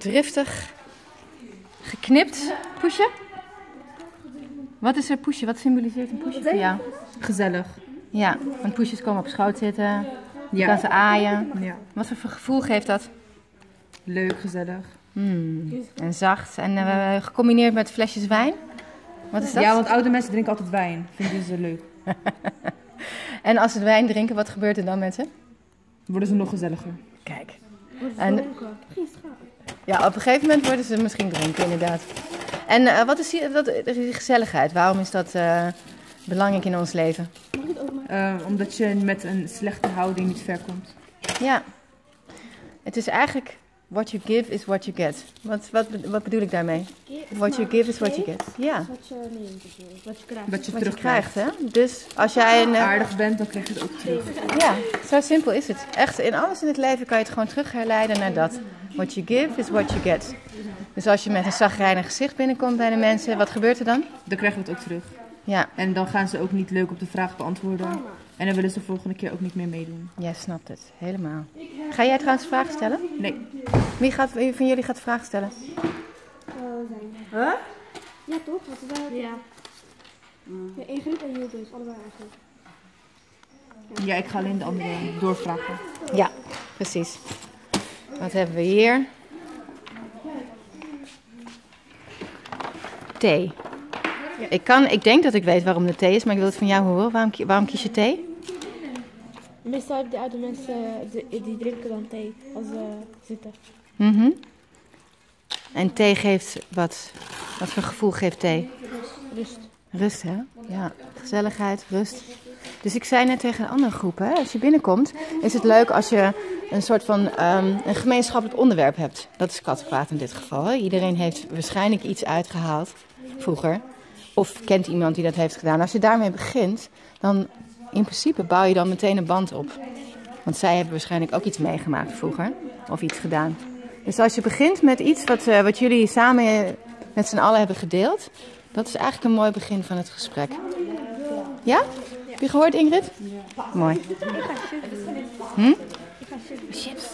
driftig geknipt poesje. Wat is er poesje? Wat symboliseert een poesje voor jou? Gezellig. Ja, want poesjes komen op schoot zitten. Je Ja. kan ze aaien. Ja. Wat voor gevoel geeft dat? Leuk, gezellig. Hmm, En zacht. En eh, gecombineerd met flesjes wijn. Wat is dat? Ja, want oude mensen drinken altijd wijn. Vinden ze leuk. En als ze wijn drinken, wat gebeurt er dan met ze? Worden ze nog gezelliger. Kijk. En, ja, op een gegeven moment worden ze misschien drinken, inderdaad. En eh, wat is die, dat, die gezelligheid? Waarom is dat eh, belangrijk in ons leven? Eh, omdat je met een slechte houding niet ver komt. Ja. Het is eigenlijk what you give is what you get. Wat, wat, wat bedoel ik daarmee? What you give is what you get. Ja, Wat je neemt, wat je krijgt. Je wat je terugkrijgt. krijgt, hè? Dus als jij een... eh, aardig bent, dan krijg je het ook terug. Ja, zo simpel is het. Echt, in alles in het leven kan je het gewoon terug herleiden naar dat. What you give is what you get. Dus als je met een zagrijnig gezicht binnenkomt bij de mensen, wat gebeurt er dan? Dan krijgen we het ook terug. Ja, En dan gaan ze ook niet leuk op de vraag beantwoorden. En dan willen ze de volgende keer ook niet meer meedoen. jij snapt het. Helemaal. Ga jij trouwens vragen stellen? Nee. Wie, gaat, wie van jullie gaat vragen stellen? Huh? Ja, toch? Wat is dat? Ja. ja Ingrid en Jules, allebei eigenlijk. Ja, ik ga alleen de andere doorvragen. Ja, precies. Wat hebben we hier? Thee. Ik, kan, ik denk dat ik weet waarom de thee is, maar ik wil het van jou horen. Waarom, ki- waarom kies je thee? Meestal hebben die oude mensen, die, die drinken dan thee als ze zitten. Mhm. En thee geeft wat? Wat voor gevoel geeft thee? Rust. Rust, hè? Ja, gezelligheid, rust. Dus ik zei net tegen een andere groep, hè, als je binnenkomt, is het leuk als je een soort van ehm, een gemeenschappelijk onderwerp hebt. Dat is kattenpraat in dit geval. Hè. Iedereen heeft waarschijnlijk iets uitgehaald vroeger. Of kent iemand die dat heeft gedaan. Als je daarmee begint, dan in principe bouw je dan meteen een band op. Want zij hebben waarschijnlijk ook iets meegemaakt vroeger. Of iets gedaan. Dus als je begint met iets wat, eh, wat jullie samen met z'n allen hebben gedeeld, dat is eigenlijk een mooi begin van het gesprek. Ja? Heb je gehoord, Ingrid? Mooi. Hm? Chips.